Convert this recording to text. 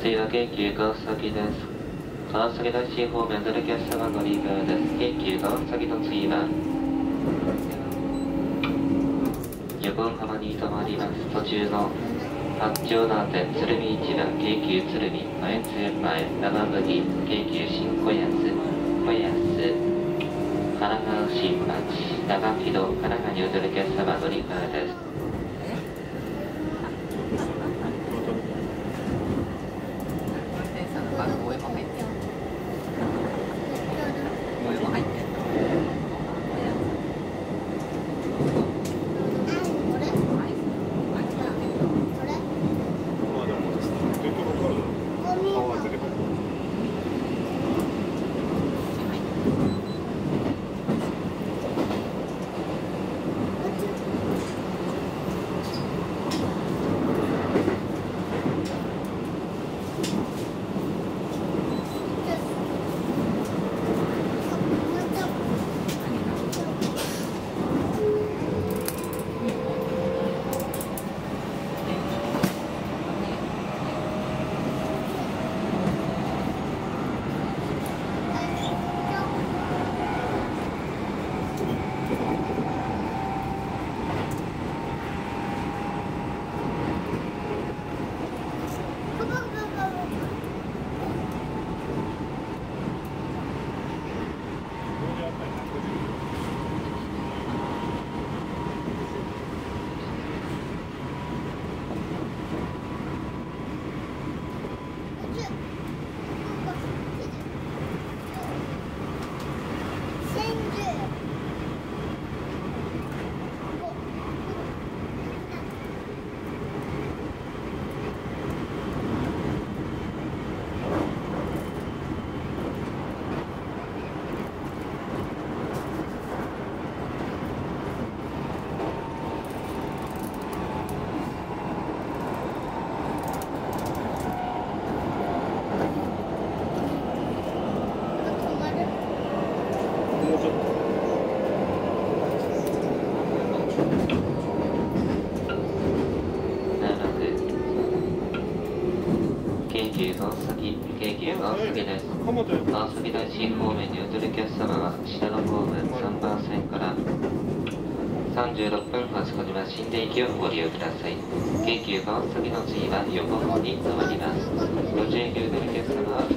次は京急川崎です川崎大師方面でるお客様ご利用です。京急川崎の次は横浜に停まります。途中の八丁田線鶴見市場京急鶴見前津前長麦京急新小安小安神奈川新町長木戸神奈川におけるお客様ご利用です。京急川崎京急川崎です川崎大師方面におけるお客様は下のホーム3番線から36分発小島新田駅をご利用ください京急川崎の次は横浜に停まりますご注意を受けるお客様は